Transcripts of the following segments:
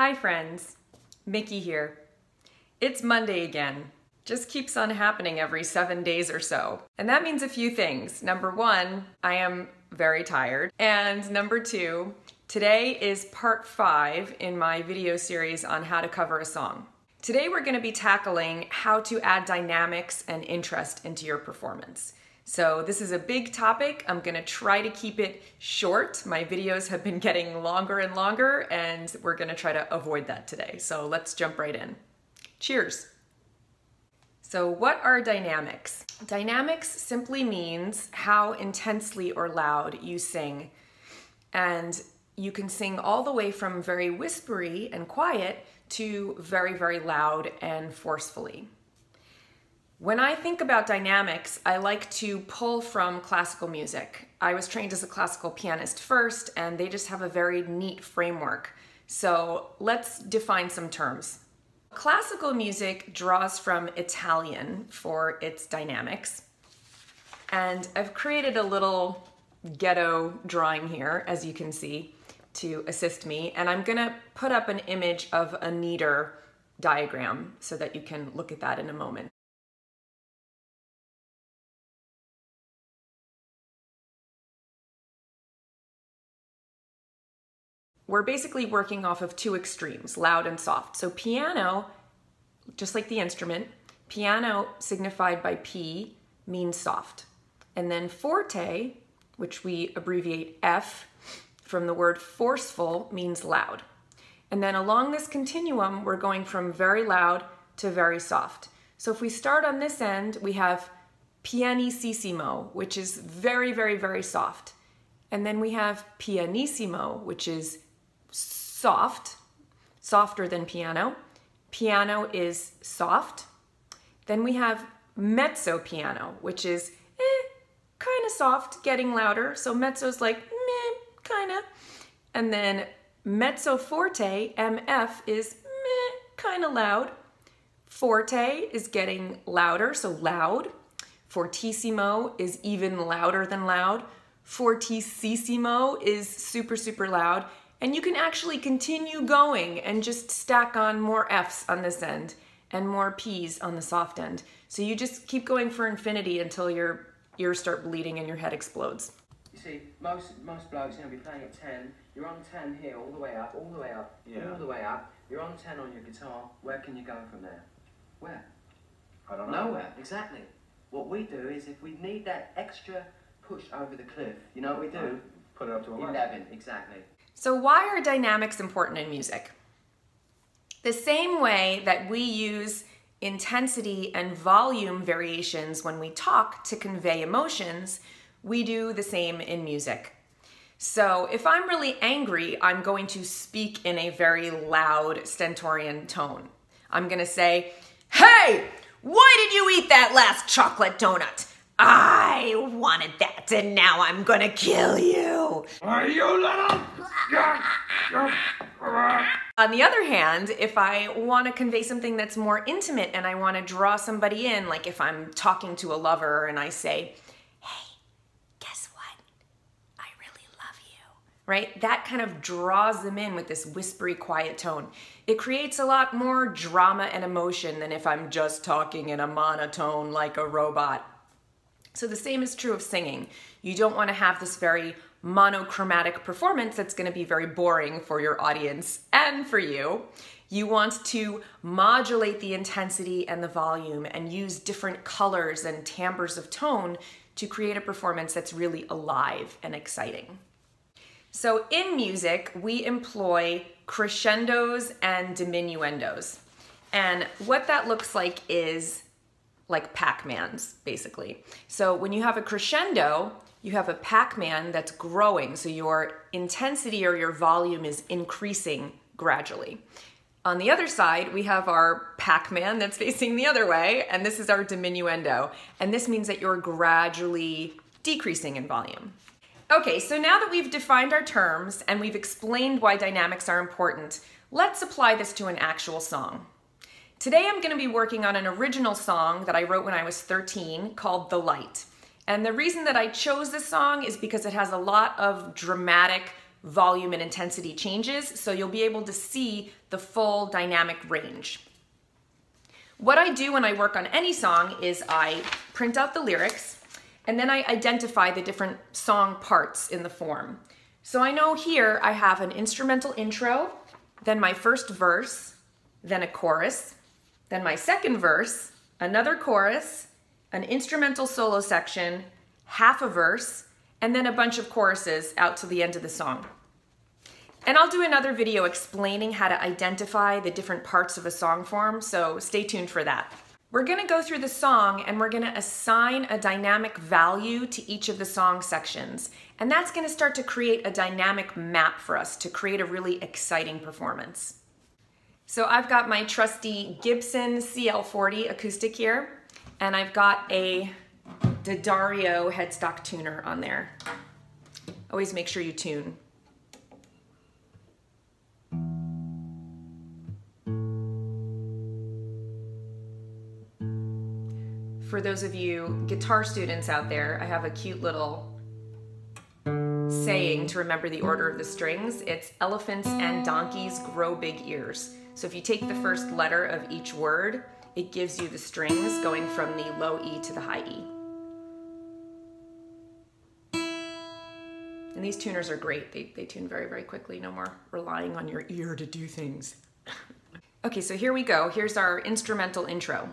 Hi friends, Miki here. It's Monday again. Just keeps on happening every seven days or so. And that means a few things. Number one, I am very tired. And number two, today is part five in my video series on how to cover a song. Today we're gonna be tackling how to add dynamics and interest into your performance. So this is a big topic. I'm gonna try to keep it short. My videos have been getting longer and longer and we're gonna try to avoid that today. So let's jump right in. Cheers. So what are dynamics? Dynamics simply means how intensely or loud you sing. And you can sing all the way from very whispery and quiet to very, very loud and forcefully. When I think about dynamics, I like to pull from classical music. I was trained as a classical pianist first, and they just have a very neat framework. So let's define some terms. Classical music draws from Italian for its dynamics. And I've created a little ghetto drawing here, as you can see, to assist me. And I'm gonna put up an image of a neater diagram so that you can look at that in a moment. We're basically working off of two extremes, loud and soft. So piano, just like the instrument, piano signified by P means soft. And then forte, which we abbreviate F from the word forceful, means loud. And then along this continuum, we're going from very loud to very soft. So if we start on this end, we have pianissimo, which is very, very, very soft. And then we have pianissimo, which is soft, softer than piano. Piano is soft. Then we have mezzo piano, which is eh, kind of soft, getting louder. So mezzo's like meh, kind of. And then mezzo forte, MF, is meh, kind of loud. Forte is getting louder, so loud. Fortissimo is even louder than loud. Fortissimo is super, super loud. And you can actually continue going and just stack on more Fs on this end and more Ps on the soft end. So you just keep going for infinity until your ears start bleeding and your head explodes. You see, most most blokes are going to be playing at 10. You're on 10 here, all the way up, all the way up, Yeah. all the way up. You're on 10 on your guitar. Where can you go from there? Where? I don't know. Nowhere, exactly. What we do is if we need that extra push over the cliff, you know what we do? Put it up to 11. 11, exactly. So why are dynamics important in music? The same way that we use intensity and volume variations when we talk to convey emotions, we do the same in music. So if I'm really angry, I'm going to speak in a very loud stentorian tone. I'm gonna say, Hey, why did you eat that last chocolate donut? I wanted that and now I'm gonna kill you. Are you little? On the other hand, if I want to convey something that's more intimate and I want to draw somebody in, like if I'm talking to a lover and I say, hey, guess what? I really love you, right? That kind of draws them in with this whispery, quiet tone. It creates a lot more drama and emotion than if I'm just talking in a monotone like a robot. So the same is true of singing. You don't want to have this very monochromatic performance that's going to be very boring for your audience and for you. You want to modulate the intensity and the volume and use different colors and timbres of tone to create a performance that's really alive and exciting. So in music, we employ crescendos and diminuendos. And what that looks like is like Pac-Mans, basically. So when you have a crescendo, you have a Pac-Man that's growing, so your intensity or your volume is increasing gradually. On the other side, we have our Pac-Man that's facing the other way, and this is our diminuendo. And this means that you're gradually decreasing in volume. Okay, so now that we've defined our terms and we've explained why dynamics are important, let's apply this to an actual song. Today I'm gonna be working on an original song that I wrote when I was 13 called The Light. And the reason that I chose this song is because it has a lot of dramatic volume and intensity changes, so you'll be able to see the full dynamic range. What I do when I work on any song is I print out the lyrics and then I identify the different song parts in the form. So I know here I have an instrumental intro, then my first verse, then a chorus, then my second verse, another chorus, an instrumental solo section, half a verse, and then a bunch of choruses out to the end of the song. And I'll do another video explaining how to identify the different parts of a song form, so stay tuned for that. We're gonna go through the song and we're gonna assign a dynamic value to each of the song sections. And that's gonna start to create a dynamic map for us to create a really exciting performance. So I've got my trusty Gibson CL40 acoustic here, and I've got a D'Addario headstock tuner on there. Always make sure you tune. For those of you guitar students out there, I have a cute little saying to remember the order of the strings. It's elephants and donkeys grow big ears. So if you take the first letter of each word, it gives you the strings going from the low E to the high E. And these tuners are great. They, they tune very, very quickly. No more relying on your ear to do things. okay, so here we go. Here's our instrumental intro.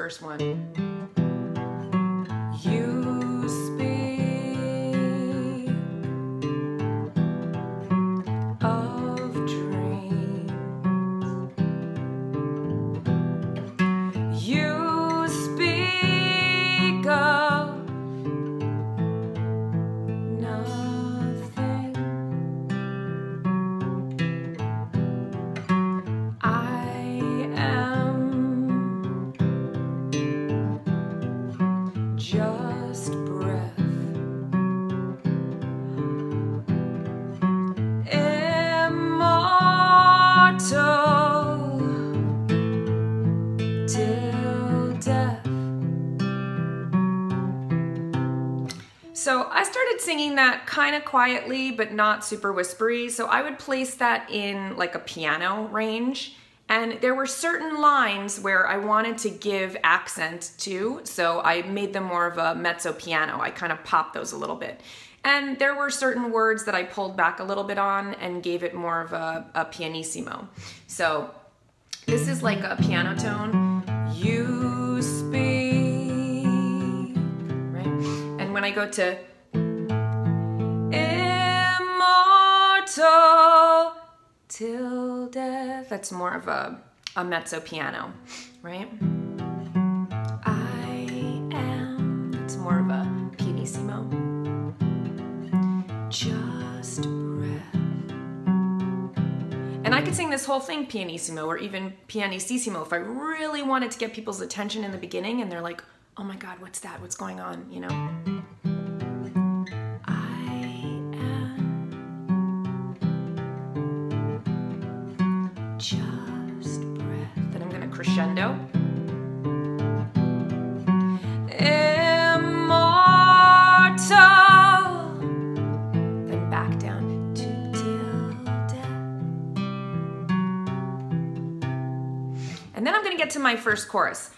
first 1. So I started singing that kind of quietly, but not super whispery. So I would place that in like a piano range. And there were certain lines where I wanted to give accent to, so I made them more of a mezzo piano. I kind of popped those a little bit. And there were certain words that I pulled back a little bit on and gave it more of a, a pianissimo. So this is like a piano tone. You speak, And when I go to immortal till death. That's more of a, a mezzo piano, right? I am. It's more of a pianissimo. Just breath. And I could sing this whole thing pianissimo or even pianissimo if I really wanted to get people's attention in the beginning and they're like, oh my God, what's that? What's going on? You know? Crescendo. Immortal. Then back down to till death. And then I'm gonna get to my first chorus.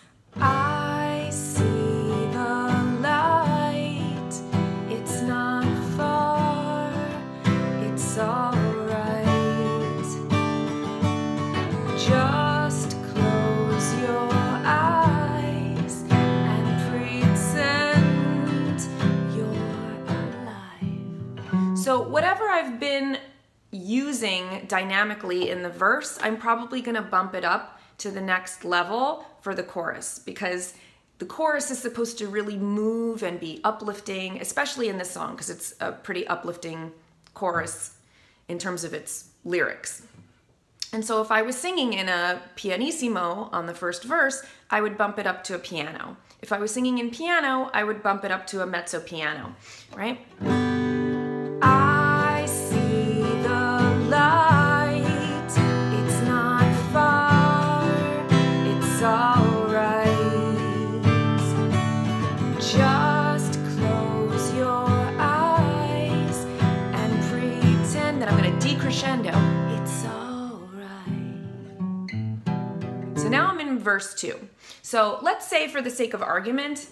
So, whatever I've been using dynamically in the verse, I'm probably going to bump it up to the next level for the chorus because the chorus is supposed to really move and be uplifting, especially in this song because it's a pretty uplifting chorus in terms of its lyrics. And so if I was singing in a pianissimo on the first verse, I would bump it up to a piano. If I was singing in piano, I would bump it up to a mezzo piano, right? Two. So let's say for the sake of argument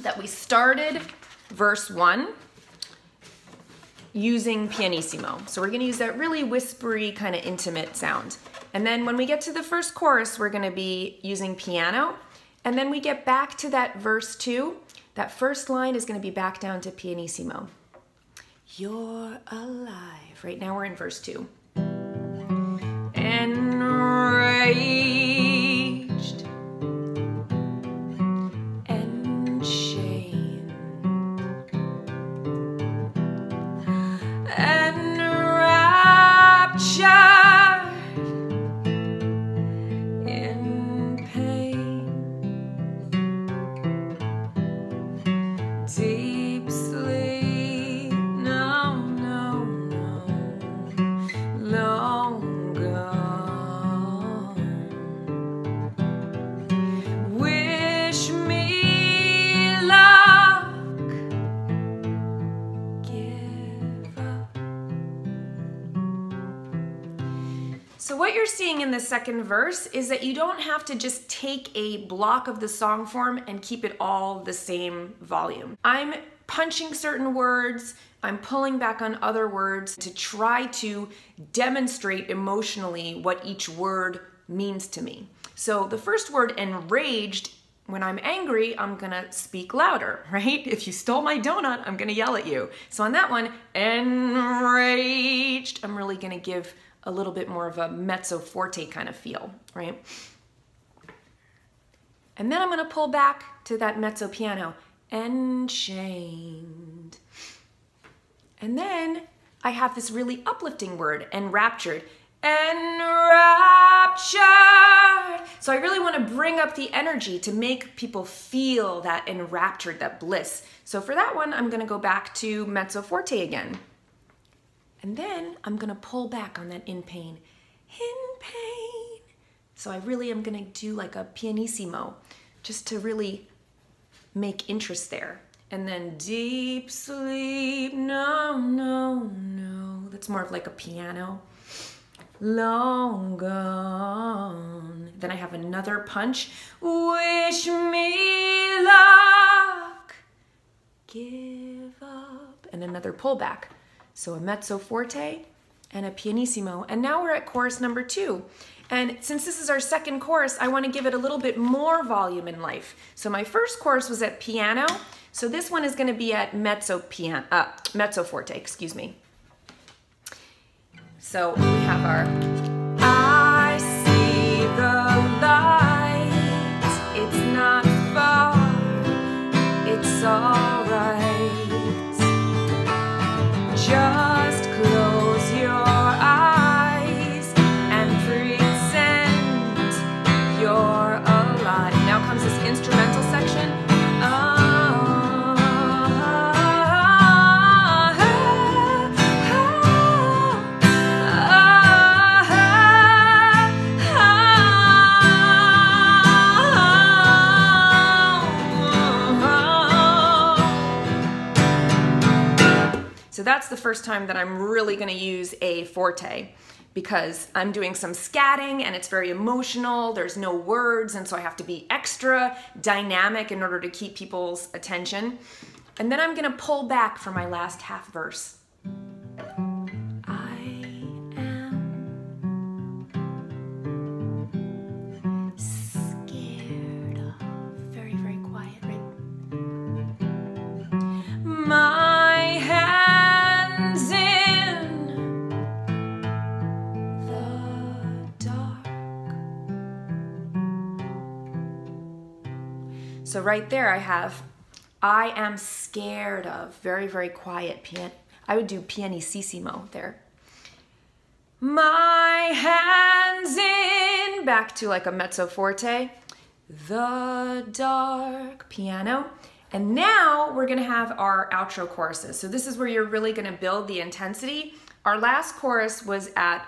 that we started verse one using pianissimo. So we're gonna use that really whispery, kind of intimate sound. And then when we get to the first chorus, we're gonna be using piano. And then we get back to that verse two. That first line is gonna be back down to pianissimo. You're alive. Right now we're in verse two. Second verse is that you don't have to just take a block of the song form and keep it all the same volume. I'm punching certain words, I'm pulling back on other words to try to demonstrate emotionally what each word means to me. So, the first word, enraged, when I'm angry, I'm gonna speak louder, right? If you stole my donut, I'm gonna yell at you. So on that one, enraged, I'm really gonna give a little bit more of a mezzo forte kind of feel, right? And then I'm gonna pull back to that mezzo piano, enchained. And then I have this really uplifting word, enraptured. Enraptured. So I really want to bring up the energy to make people feel that enraptured, that bliss. So for that one, I'm to go back to mezzo forte again. And then I'm to pull back on that in pain. In pain. So I really am to do like a pianissimo just to really make interest there. And then deep sleep, no, no, no. That's more of like a piano. Long gone. Then I have another punch. Wish me luck. Give up. And another pullback. So a mezzo forte and a pianissimo. And now we're at chorus number two. And since this is our second chorus, I want to give it a little bit more volume in life. So my first chorus was at piano. So this one is going to be at mezzo piano, uh, mezzo forte, excuse me. So we have our Just the first time that I'm really going to use a forte because I'm doing some scatting and it's very emotional. There's no words, and so I have to be extra dynamic in order to keep people's attention. And then I'm going to pull back for my last half verse. So right there I have I am scared of. Very, very quiet. Pian I would do pianissimo there. My hands in. Back to like a mezzo forte. The dark piano. And now we're gonna have our outro choruses. So this is where you're really gonna build the intensity. Our last chorus was at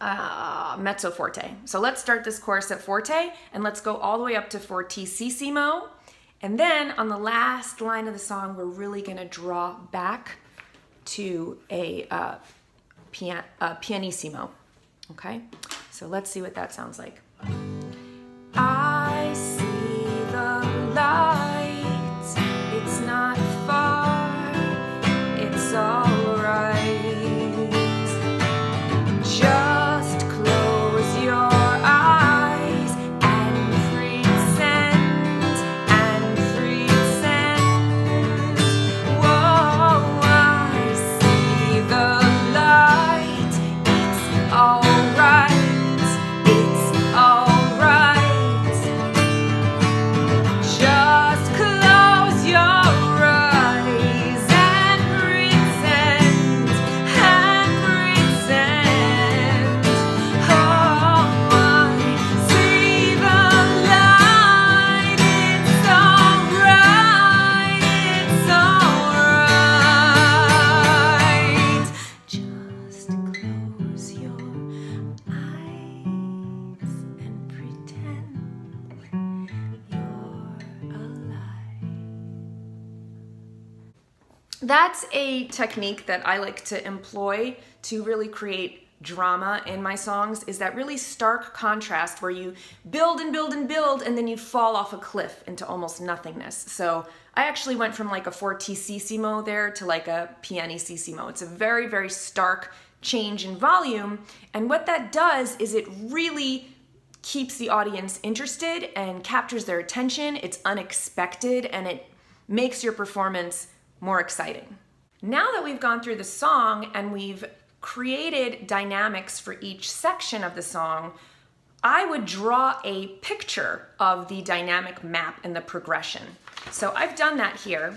uh, mezzo forte. So let's start this chorus at forte and let's go all the way up to fortissimo. And then on the last line of the song, we're really gonna draw back to a uh, pian uh, pianissimo. Okay, so let's see what that sounds like. all that's a technique that I like to employ to really create drama in my songs is that really stark contrast where you build and build and build and then you fall off a cliff into almost nothingness. So I actually went from like a fortissimo there to like a pianissimo. It's a very, very stark change in volume. And what that does is it really keeps the audience interested and captures their attention. It's unexpected and it makes your performance more exciting. Now that we've gone through the song and we've created dynamics for each section of the song, I would draw a picture of the dynamic map and the progression. So I've done that here.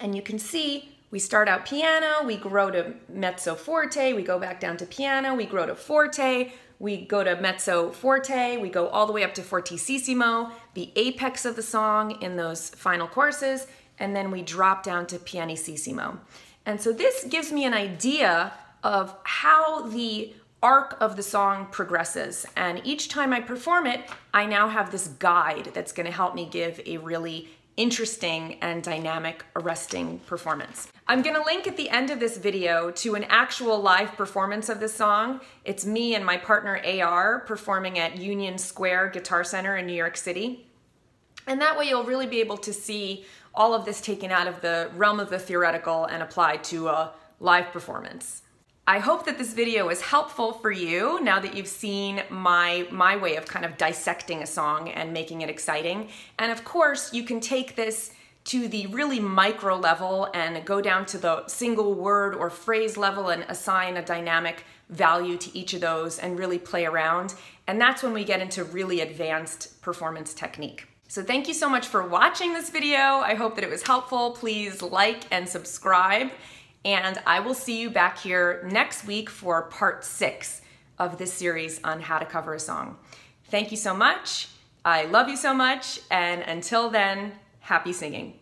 And you can see we start out piano, we grow to mezzo forte, we go back down to piano, we grow to forte, we go to mezzo forte, we go all the way up to fortissimo, the apex of the song in those final choruses, and then we drop down to pianissimo. And so this gives me an idea of how the arc of the song progresses. And each time I perform it, I now have this guide that's gonna help me give a really interesting and dynamic, arresting performance. I'm gonna link at the end of this video to an actual live performance of this song. It's me and my partner AR performing at Union Square Guitar Center in New York City. And that way you'll really be able to see all of this taken out of the realm of the theoretical and applied to a live performance. I hope that this video is helpful for you now that you've seen my, my way of kind of dissecting a song and making it exciting. And of course, you can take this to the really micro level and go down to the single word or phrase level and assign a dynamic value to each of those and really play around. And that's when we get into really advanced performance technique. So thank you so much for watching this video. I hope that it was helpful. Please like and subscribe. And I will see you back here next week for part six of this series on how to cover a song. Thank you so much. I love you so much. And until then, happy singing.